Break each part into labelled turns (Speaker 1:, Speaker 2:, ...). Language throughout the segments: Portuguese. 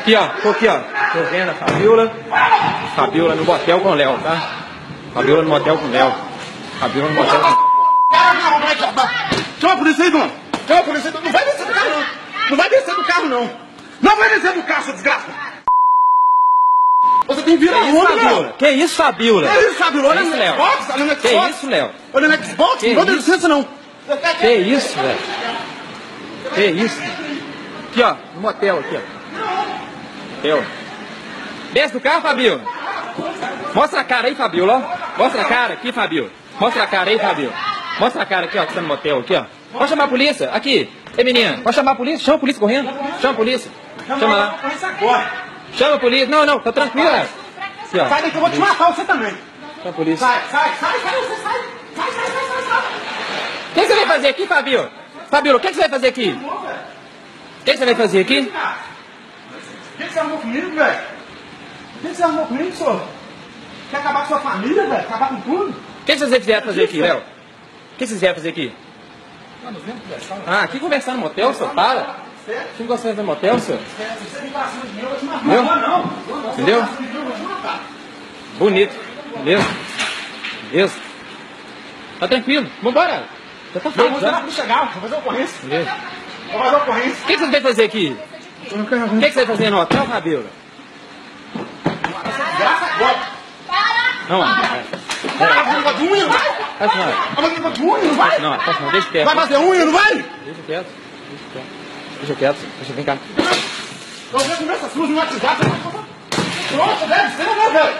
Speaker 1: Aqui, ó. Tô aqui, ó. Tô vendo a Fabiola. Fabiola no motel com o Léo, tá? Fabiola no motel com o Léo. Fabiola no motel com o
Speaker 2: Chama a polícia aí, Dom. Chama a polícia aí. Não vai descer do carro, não. Não vai descer do carro, não. Não vai descer do carro, seu desgraça. Você tem vira
Speaker 1: Que
Speaker 2: onda? Léo.
Speaker 1: Que isso, Fabiola?
Speaker 2: Que isso, Fabiola? Olha no
Speaker 1: Léo?
Speaker 2: Xbox, olha no
Speaker 1: Que
Speaker 2: Xbox.
Speaker 1: isso, Léo?
Speaker 2: Olha no Xbox, não
Speaker 1: isso?
Speaker 2: licença, não.
Speaker 1: Que isso, velho? Que isso? Aqui, ó. No motel aqui, ó. Motel. Desce do carro, Fabiola. Mostra a cara aí, Fabiola. ó. Mostra a cara aqui, Fabiola. Mostra a cara aí, Fabiola. Mostra a cara aqui, ó, que tá no motel aqui, ó. Pode chamar a polícia. Aqui. Ei, menina. Pode chamar a polícia. Chama a polícia correndo. Chama a polícia. Chama lá. Chama a polícia. Não, não. Tá. Aqui, ó.
Speaker 2: Sai daqui, eu vou te matar, você também.
Speaker 1: Chama a polícia.
Speaker 2: Sai, sai, sai, sai, sai. Sai, sai, sai, sai, sai.
Speaker 1: O que, você vai fazer aqui, Fabiola? Fabiola, o que, você vai fazer aqui? O que você vai fazer aqui?
Speaker 2: O que você arrumou comigo, velho? O que você arrumou comigo, senhor? Quer acabar com sua família, velho? Acabar com tudo?
Speaker 1: O que, vocês vieram fazer aqui, Léo? O que vocês vieram fazer aqui? Ah, aqui conversar no motel, senhor? Para. Quem gosta de fazer no motel, senhor?
Speaker 2: Se você me passar de mim, eu vou te matar. Não, não. não.
Speaker 1: Entendeu?
Speaker 2: Você de.
Speaker 1: Bonito. Beleza? Beleza? Tá tranquilo. Vambora. Já tá feito,
Speaker 2: vou polícia chegar, vou fazer ocorrência. Vou fazer ocorrência.
Speaker 1: O que, que vocês vêm fazer aqui? O que, que você fazer no hotel, Fabiola? Não, é.
Speaker 2: Vai fazer unha, não vai? Vai fazer não vai?
Speaker 1: Não, não. Deixa quieto.
Speaker 2: Vai fazer unha, não vai?
Speaker 1: Deixa quieto. Deixa quieto. Deixa vem cá.
Speaker 2: Vejo conversa suas no WhatsApp, você. Trouxa, deve ser, né, velho?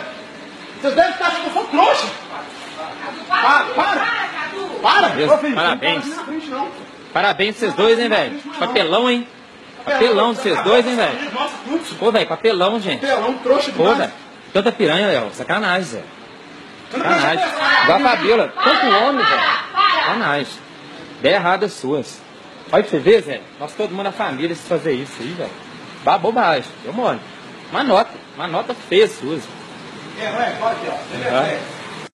Speaker 2: Vocês devem estar achando que eu sou trouxa. Para, para. Para.
Speaker 1: Deus,
Speaker 2: Ô, filho,
Speaker 1: parabéns.
Speaker 2: Tá.
Speaker 1: Parabéns vocês dois, hein, velho? Papelão, hein? Papelão de vocês dois, hein, velho? Pô, velho, papelão, gente.
Speaker 2: Pelão, trouxa
Speaker 1: Pô,
Speaker 2: demais.
Speaker 1: velho. Tanta piranha, Léo. Sacanagem, Zé. Sacanagem. Igual a Fabiola. Tanto homem, velho. Sacanagem. Ideia errada suas. Olha pra você ver, Zé. Nós todo mundo na família se fazer isso aí, velho. Bah, bobagem. Eu moro. Uma nota. Uma nota feia suas.
Speaker 2: É, vai, bora aqui, ó.
Speaker 1: Tá?